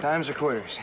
Dimes or quarters?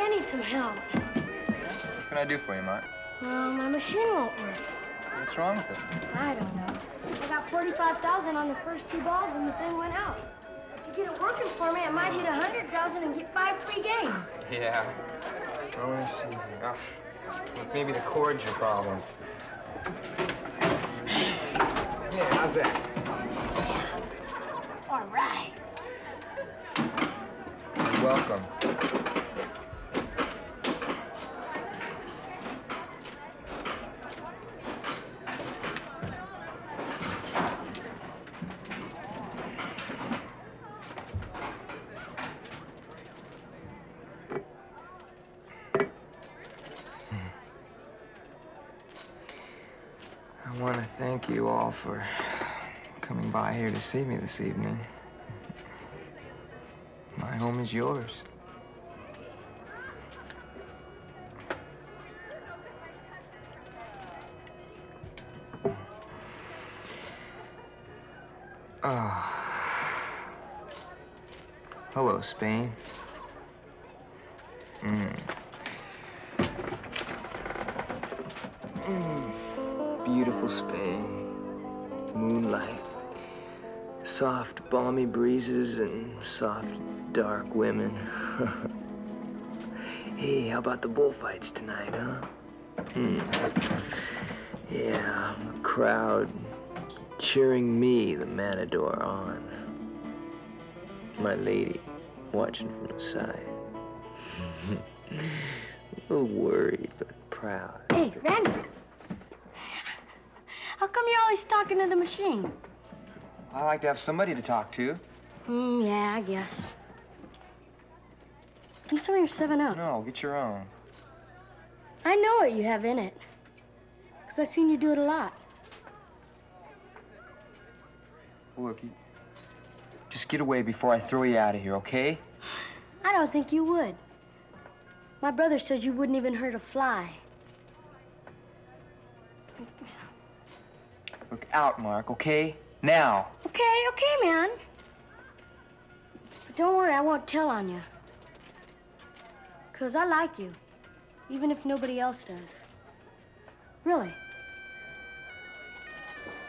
I need some help. What can I do for you, Mark? Well, my machine won't work. What's wrong with it? I don't know. I got 45000 on the first two balls and the thing went out. If you get it working for me, I might hit 100000 and get five free games. Yeah. Oh, I see. Oh, look, maybe the cord's your problem. Yeah, how's that? All right. You're welcome. Thank you all for coming by here to see me this evening. My home is yours. Oh. Hello, Spain. Balmy breezes and soft, dark women. hey, how about the bullfights tonight, huh? Hmm. Yeah, a crowd cheering me, the matador, on. My lady watching from the side. a little worried, but proud. Hey, Randy. How come you're always talking to the machine? I like to have somebody to talk to. Hmm, yeah, I guess. Me some of your 7 Up. No, get your own. I know what you have in it. Because I've seen you do it a lot. Look, you just get away before I throw you out of here, okay? I don't think you would. My brother says you wouldn't even hurt a fly. Look out, Mark, okay? Now. Okay, okay, man. But don't worry, I won't tell on you. Because I like you, even if nobody else does. Really.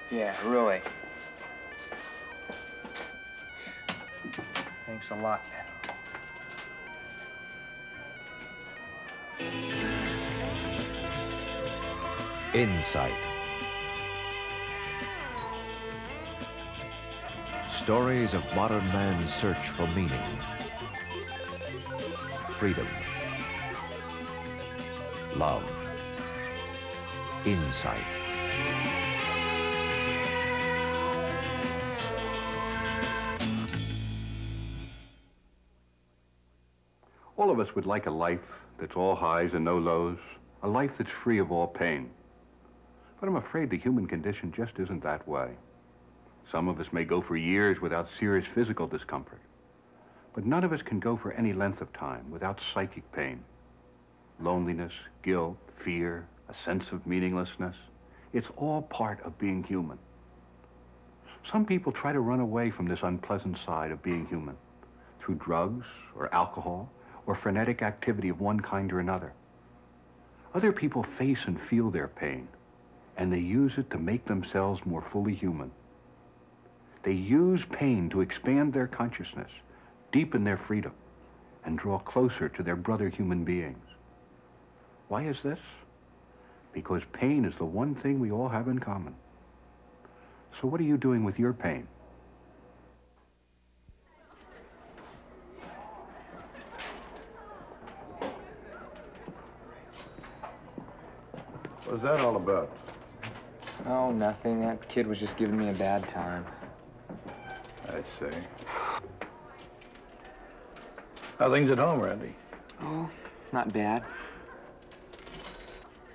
Yeah, really. Thanks a lot, pal. Insight. Stories of modern man's search for meaning. freedom, love, insight. All of us would like a life that's all highs and no lows, a life that's free of all pain. But I'm afraid the human condition just isn't that way. Some of us may go for years without serious physical discomfort. But none of us can go for any length of time without psychic pain. Loneliness, guilt, fear, a sense of meaninglessness. It's all part of being human. Some people try to run away from this unpleasant side of being human through drugs or alcohol or frenetic activity of one kind or another. Other people face and feel their pain, and they use it to make themselves more fully human. They use pain to expand their consciousness, deepen their freedom, and draw closer to their brother human beings. Why is this? Because pain is the one thing we all have in common. So what are you doing with your pain? What's that all about? Oh, nothing. That kid was just giving me a bad time. I see. How things at home, Randy? Oh, not bad.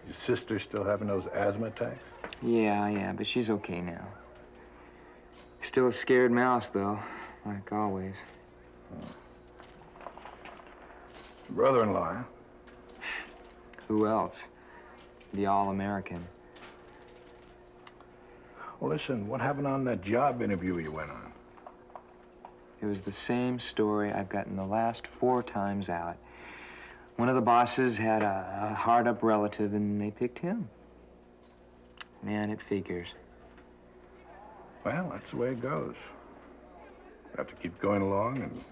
Your sister still having those asthma attacks? Yeah, yeah, but she's okay now. Still a scared mouse, though, like always. Brother-in-law, huh? Who else? The All-American. Well, listen, what happened on that job interview you went on? It was the same story I've gotten the last four times out. One of the bosses had a, a hard-up relative, and they picked him. Man, it figures. Well, that's the way it goes. You have to keep going along and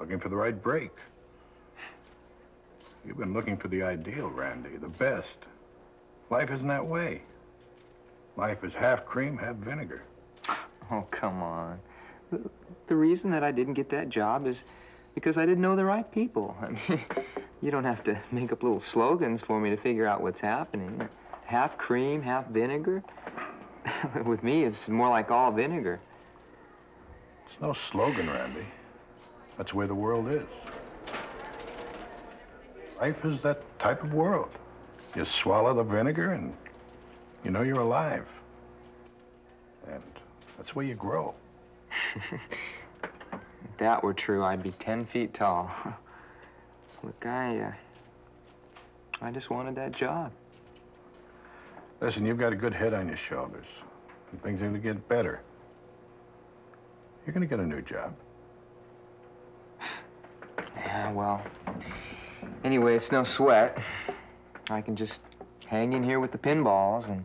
looking for the right break. You've been looking for the ideal, Randy, the best. Life isn't that way. Life is half cream, half vinegar. Oh, come on. The, the reason that I didn't get that job is because I didn't know the right people. I mean, you don't have to make up little slogans for me to figure out what's happening. Half cream, half vinegar. With me, it's more like all vinegar. It's no slogan, Randy. That's where the world is. Life is that type of world. You swallow the vinegar and you know you're alive. And that's where you grow. If that were true, I'd be 10 feet tall. Look, I, uh, I just wanted that job. Listen, you've got a good head on your shoulders. And things are going to get better. You're going to get a new job. Yeah, well, anyway, it's no sweat. I can just hang in here with the pinballs and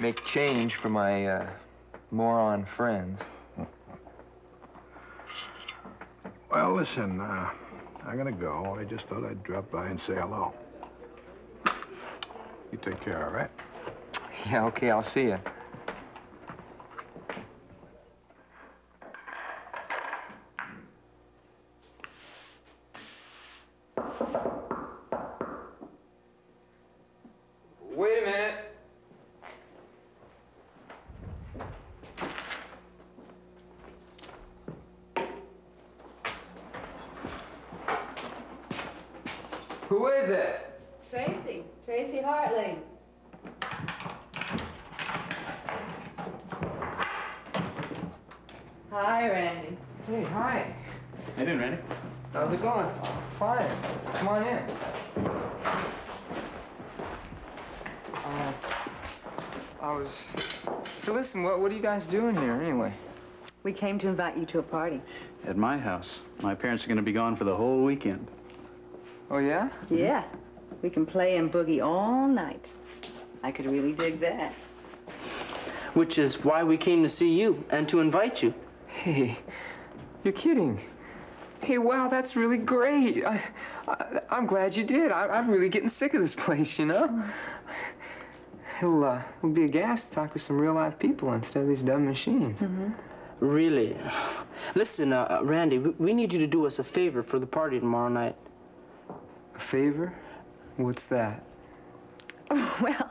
make change for my uh, moron friends. Well, listen, uh, I'm to go. I just thought I'd drop by and say hello. You take care, all right? Yeah, okay, I'll see you. Wait a minute. Who is it? Tracy, Tracy Hartley. Hi, Randy. Hey, hi. How you doing, Randy? How's it going? Fine. Come on in. Uh, I was. Hey, listen, what, what are you guys doing here anyway? We came to invite you to a party. At my house. My parents are going to be gone for the whole weekend. Oh, yeah? Yeah. We can play and boogie all night. I could really dig that. Which is why we came to see you and to invite you. Hey, you're kidding. Hey, wow, that's really great. I, I, I'm glad you did. I, I'm really getting sick of this place, you know? It'll, uh, it'll be a gas to talk to some real live people instead of these dumb machines. really. Listen, uh, uh, Randy, we, we need you to do us a favor for the party tomorrow night. A favor? What's that? Oh, well,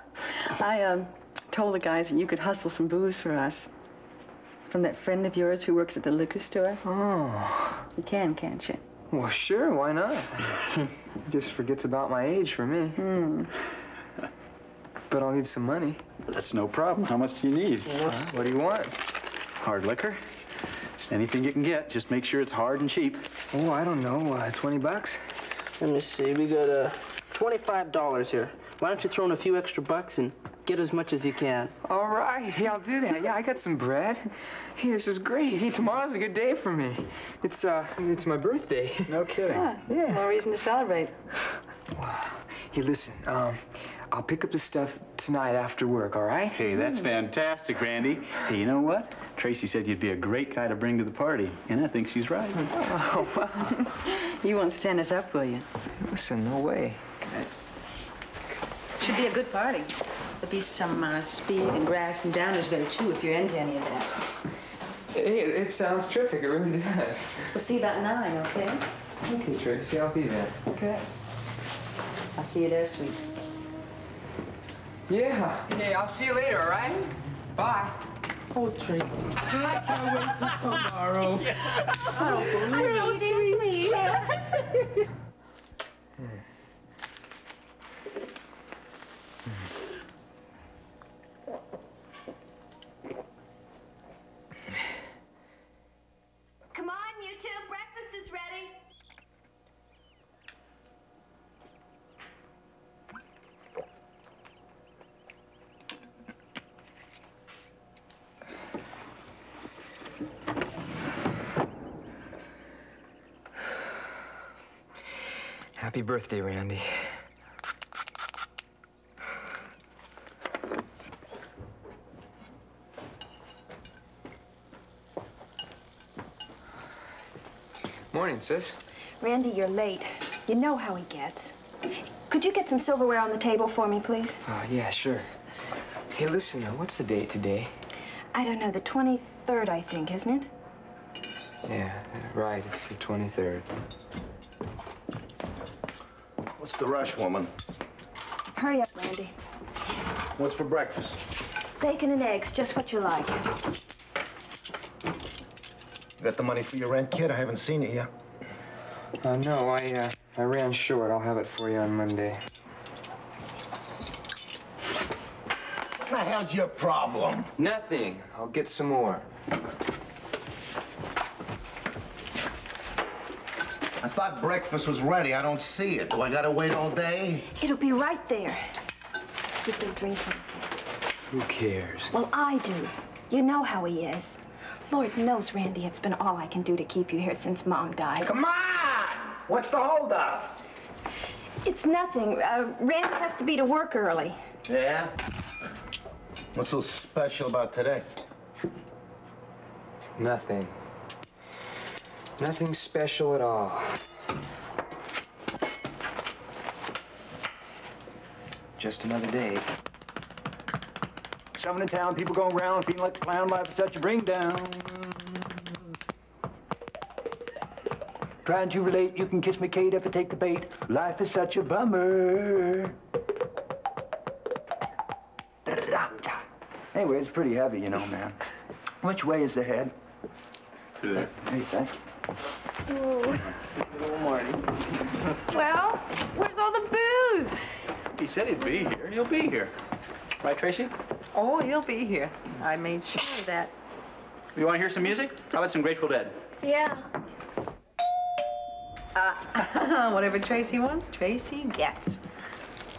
I um, told the guys that you could hustle some booze for us. From that friend of yours who works at the liquor store. Oh, You can, can't you? well, sure, why not? He just forgets about my age for me. Hmm. But I'll need some money. That's no problem. How much do you need? What do you want? Hard liquor? Just anything you can get. Just make sure it's hard and cheap. Oh, I don't know, uh, 20 bucks? Let me see. We got uh, $25 here. Why don't you throw in a few extra bucks and get as much as you can? All right, yeah, I'll do that. Yeah, I got some bread. Hey, this is great. Hey, tomorrow's a good day for me. It's, uh, it's my birthday. No kidding. Yeah, Yeah. More reason to celebrate. Wow. Hey, listen, um, I'll pick up the stuff tonight after work, all right? Hey, that's fantastic, Randy. Hey, you know what? Tracy said you'd be a great guy to bring to the party, and I think she's right. Oh, wow. You won't stand us up, will you? Listen, no way. Should be a good party. There'll be some uh, speed and grass and downers there, too, if you're into any of that. Hey, it, it sounds terrific. It really does. We'll see you about nine, okay? Okay, Tracy, I'll be there. Okay. I'll see you there, sweet. Yeah. Hey, I'll see you later, all right? Bye. Oh, Tracy. Come on, you two. Breakfast is ready. Happy birthday, Randy. Morning, sis. Randy, you're late. You know how he gets. Could you get some silverware on the table for me, please? Oh, yeah, sure. Hey, listen, uh, what's the date today? I don't know, the 23rd, I think, isn't it? Yeah, right, it's the 23rd. What's the rush, woman? Hurry up, Randy. What's for breakfast? Bacon and eggs, just what you like. You got the money for your rent, kid? I haven't seen it yet. Uh, no, I, uh, I ran short. I'll have it for you on Monday. What the hell's your problem? Nothing. I'll get some more. I thought breakfast was ready. I don't see it. Do I gotta wait all day? It'll be right there. Get their drinking. Who cares? Well, I do. You know how he is. Lord knows, Randy, it's been all I can do to keep you here since Mom died. Come on! What's the holdup? It's nothing. Uh, Randy has to be to work early. Yeah? What's so special about today? Nothing. Nothing special at all. Just another day. Someone in town, people going around feeling like the clown life is such a bring down. Trying to relate, you can kiss me, Kate, if I take the bait. Life is such a bummer. Anyway, it's pretty heavy, you know, man. Which way is the head? Through there. Hey, thank you. Well, where's all the booze? He said he'd be here. He'll be here. Right, Tracy? Oh, he'll be here. I made sure of that. You want to hear some music? How about some Grateful Dead? Yeah. Uh, whatever Tracy wants, Tracy gets.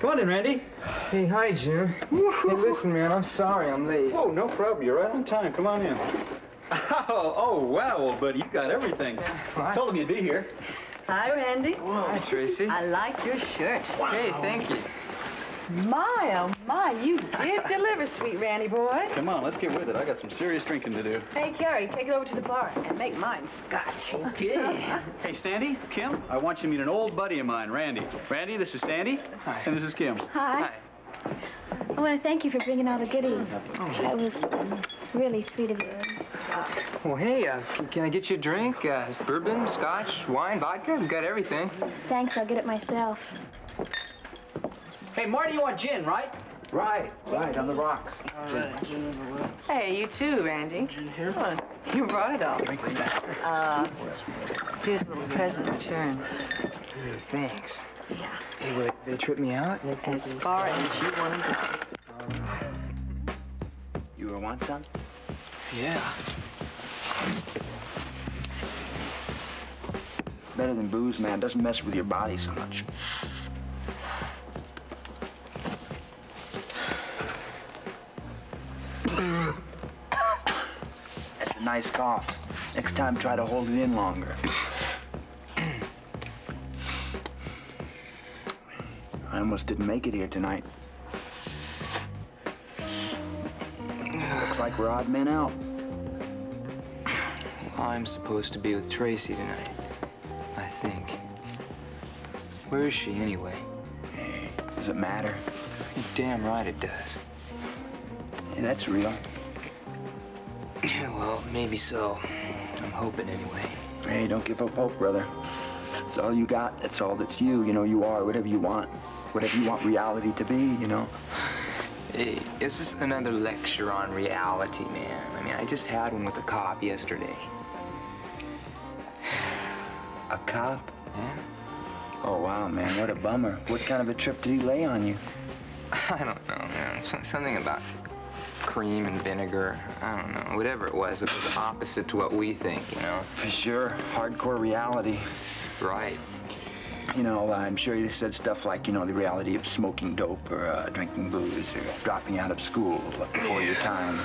Come on in, Randy. Hey, hi, Jim. hey, listen, man, I'm sorry I'm late. Oh, no problem. You're right on time. Come on in. Oh, oh, wow, well, buddy, you got everything. I Told him you'd be here. Hi, Randy. Hi, Tracy. I like your shirt. Hey, thank you. My, oh my, you did deliver, sweet Randy boy. Come on, let's get with it. I got some serious drinking to do. Hey, Carrie, take it over to the bar and make mine scotch. Okay. hey, Sandy, Kim, I want you to meet an old buddy of mine, Randy. Randy, this is Sandy. Hi. And this is Kim. Hi. I want to thank you for bringing all the goodies. That was um, really sweet of you. Well, hey, uh, can, can I get you a drink? Uh, bourbon, scotch, wine, vodka? We've got everything. Thanks, I'll get it myself. Hey, Marty, you want gin, right? Right, right, on the rocks. Hey, you too, Randy. Come on. You brought it all. Uh, here's a little present in return. Hey, thanks. Yeah. Hey, will they, they trip me out? As far as you want to go. You want some? Yeah. Better than booze, man. Doesn't mess with your body so much. That's a nice cough. Next time, try to hold it in longer. I almost didn't make it here tonight. Looks like we're odd men out. I'm supposed to be with Tracy tonight. I think. Where is she, anyway? Does it matter? You're damn right it does. Hey, that's real. well, maybe so. I'm hoping anyway. Hey, don't give up hope, brother. It's all you got. It's all that's you. You know, you are whatever you want. Whatever you want reality to be, you know. Hey, is this another lecture on reality, man? I mean, I just had one with a cop yesterday. A cop? Yeah? Oh, wow, man. What a bummer. What kind of a trip did he lay on you? I don't know, man. So- Something about cream and vinegar. I don't know. Whatever it was, it was opposite to what we think, you know? For sure. Hardcore reality. Right. You know, I'm sure he said stuff like, you know, the reality of smoking dope or uh, drinking booze or dropping out of school before your time.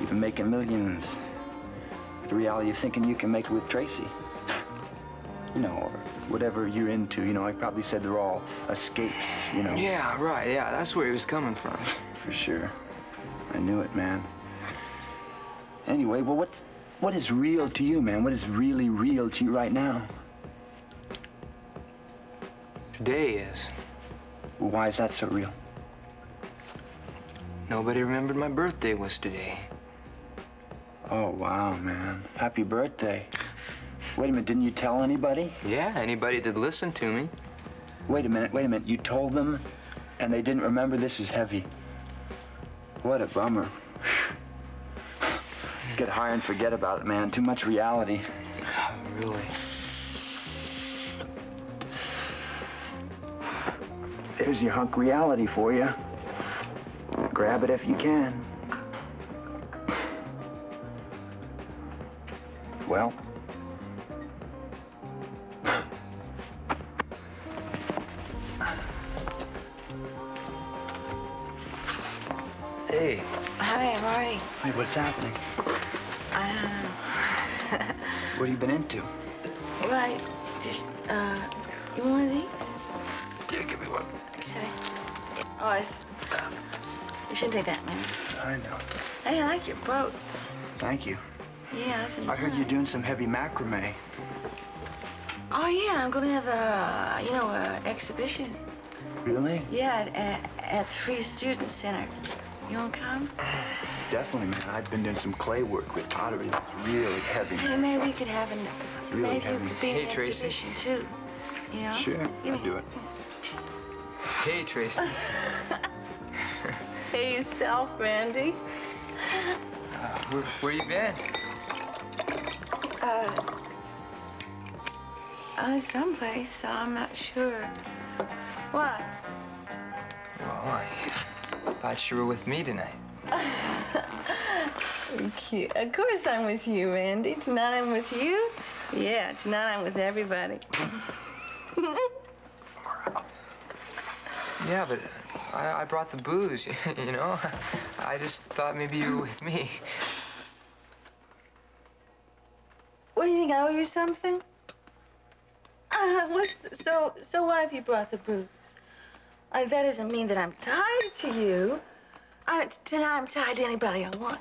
Even making millions. The reality of thinking you can make it with Tracy. You know, or whatever you're into. You know, I probably said they're all escapes, you know. Yeah, right. Yeah, that's where he was coming from. For sure. I knew it, man. Anyway, well, what's what is real to you, man? What is really real to you right now? Today is. Well, why is that so real? Nobody remembered my birthday was today. Oh, wow, man. Happy birthday. Wait a minute, didn't you tell anybody? Yeah, anybody that listened to me. Wait a minute, wait a minute. You told them and they didn't remember this is heavy. What a bummer. Get high and forget about it, man. Too much reality. Really? There's your hunk reality for you. Grab it if you can. Well, What's happening? I don't know. What have you been into? right. Just, uh, you want one of these? Yeah, give me one. Okay. Oh, it's, you shouldn't take that, man. I know. Hey, I like your boats. Thank you. Yeah, I heard you're doing some heavy macrame. Oh, yeah, I'm gonna have a, you know, a exhibition. Really? Yeah, at, at the Free Student Center. You wanna come? Definitely, man. I've been doing some clay work with pottery. That's really heavy. Hey, maybe we could have an, Really maybe heavy. you could be in Hey, an Tracy. exhibition too. You know? Sure, Give I'll me- do it. Hey, Tracy. Hey, yourself, Randy. Where, where you been? Uh, uh, someplace. I'm not sure. What? Well, I thought you were with me tonight. Cute. Of course I'm with you, Randy. Tonight I'm with you. Yeah, tonight I'm with everybody. Yeah, but I, I brought the booze, you know? I just thought maybe you were with me. What do you think? I owe you something? Uh, what's so? So why have you brought the booze? Uh, that doesn't mean that I'm tied to you. I, tonight I'm tied to anybody I want.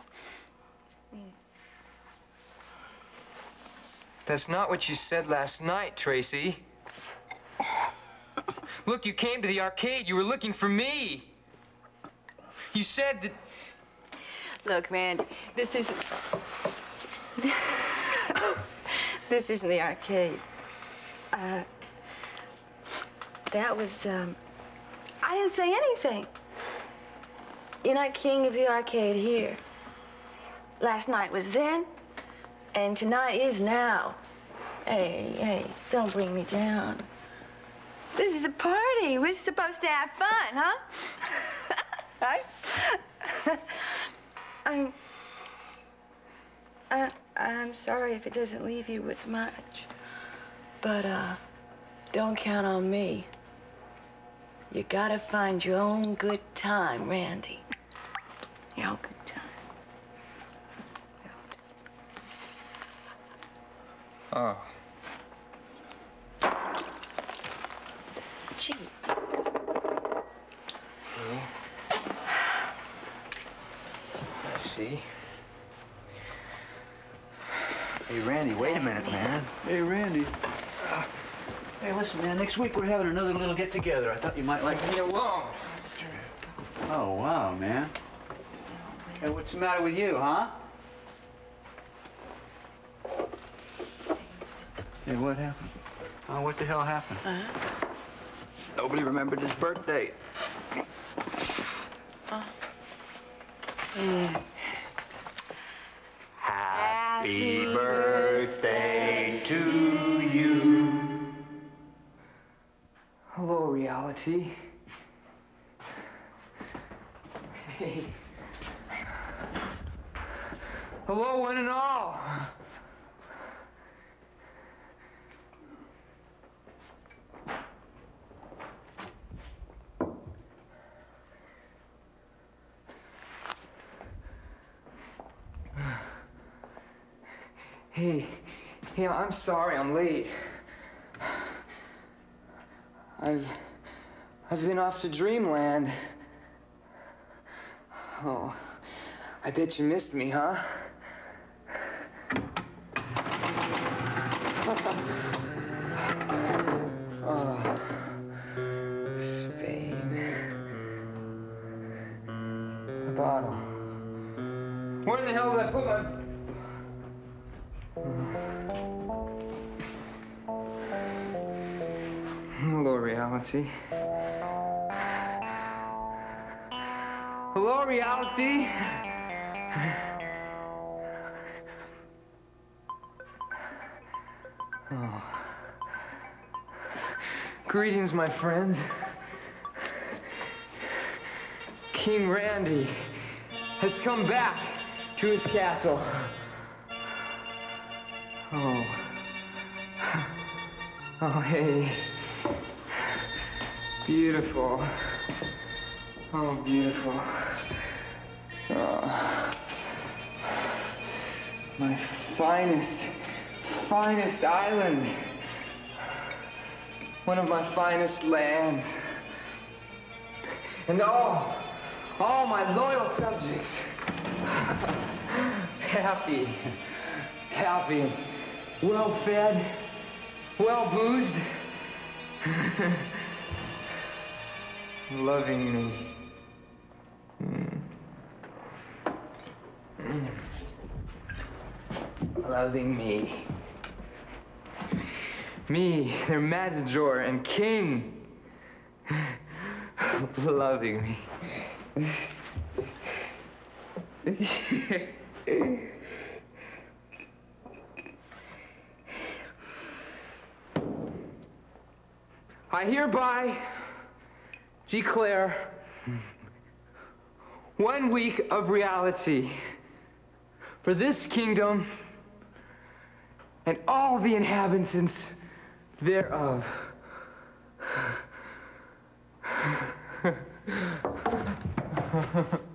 That's not what you said last night, Tracy. Look, you came to the arcade. You were looking for me. You said that. Look, man, this isn't... this isn't the arcade. Uh, that was, um, I didn't say anything. You're not king of the arcade here. Last night was then, and tonight is now. Hey, hey, don't bring me down. This is a party. We're supposed to have fun, huh? right? I'm. I, I'm sorry if it doesn't leave you with much. But, uh, don't count on me. You gotta find your own good time, Randy. Your own good time. Oh. Gee. I see. Hey, Randy, wait a minute, man. Hey, Randy. Uh, hey, listen, man, next week we're having another little get-together. I thought you might like... Leave me alone. Oh, wow, man. Hey, what's the matter with you, huh? Hey, what happened? Oh, what the hell happened? Nobody remembered his birthday. Happy birthday to Hello, reality. Hey. Hello, one and all. Hey, hey, I'm sorry I'm late. I've I've been off to dreamland. Oh, I bet you missed me, huh? oh, Spain. The bottle. Where in the hell did I put my... reality. Hello, reality. Oh. Greetings, my friends. King Randy has come back to his castle. Oh. Oh, hey. Beautiful. Oh, beautiful. Oh. My finest, finest island. One of my finest lands. And all, all my loyal subjects. happy, happy, well fed, well boozed, loving me. Mm. Mm. Loving me. Me, their matador and king. Loving me. I hereby declare one week of reality for this kingdom and all the inhabitants thereof.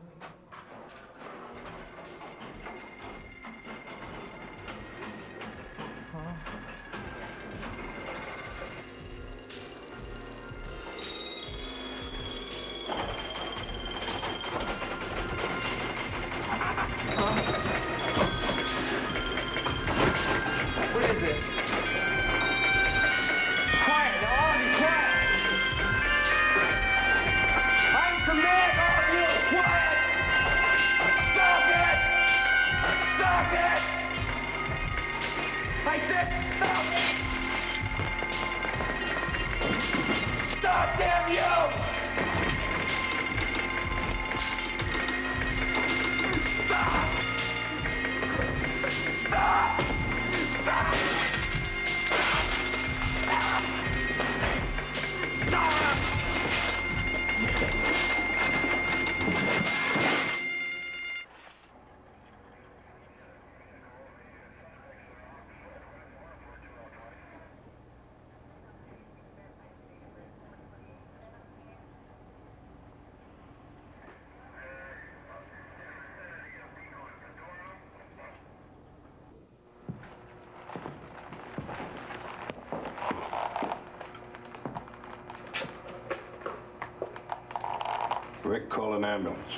call an ambulance.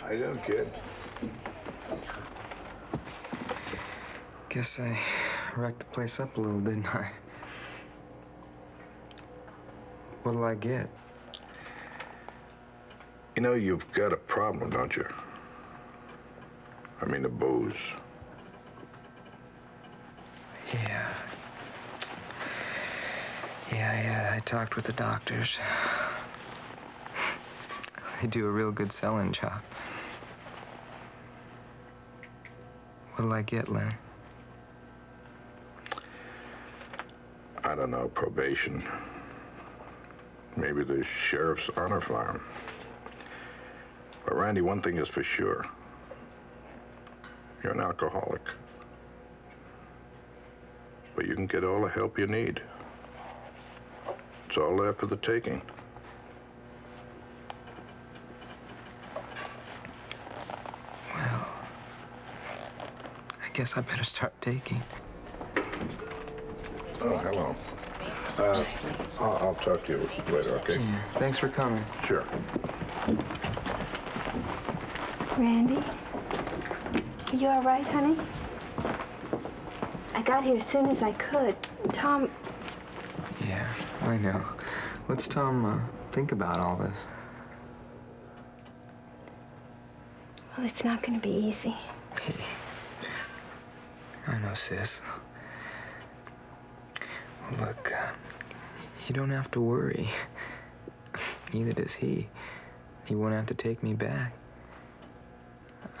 How you doing, kid? Guess I wrecked the place up a little, didn't I? What'll I get? You know, you've got a problem, don't you? I mean, the booze. Yeah. Yeah, yeah, I talked with the doctors. They do a real good selling job. What'll I get, Len? I don't know, probation. Maybe the sheriff's honor farm. But Randy, one thing is for sure. You're an alcoholic. But you can get all the help you need. It's all there for the taking. Well, I guess I better start taking. Oh, hello. Uh, I'll, I'll talk to you later, okay? Yeah, thanks for coming. Sure. Randy? You all right, honey? I got here as soon as I could. Tom, Yeah, I know. What's Tom uh, think about all this? well, it's not going to be easy. I know, sis. Look, uh, you don't have to worry. Neither does he. He won't have to take me back.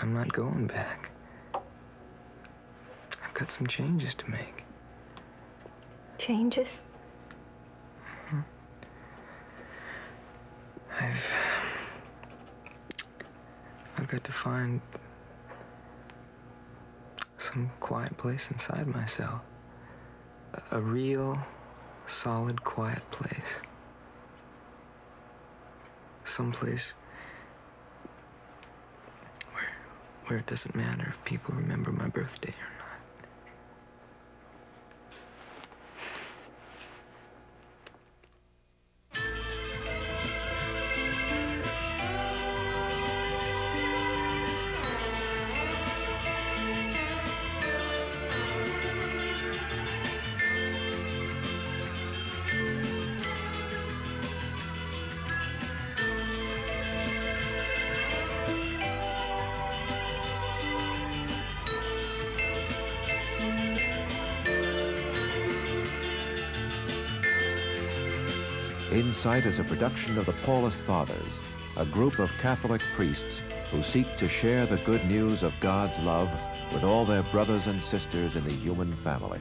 I'm not going back. I've got some changes to make. Changes? I've. I've got to find some quiet place inside myself. A, a real, solid, quiet place. Some place where, where it doesn't matter if people remember my birthday or not. Insight is a production of the Paulist Fathers, a group of Catholic priests who seek to share the good news of God's love with all their brothers and sisters in the human family.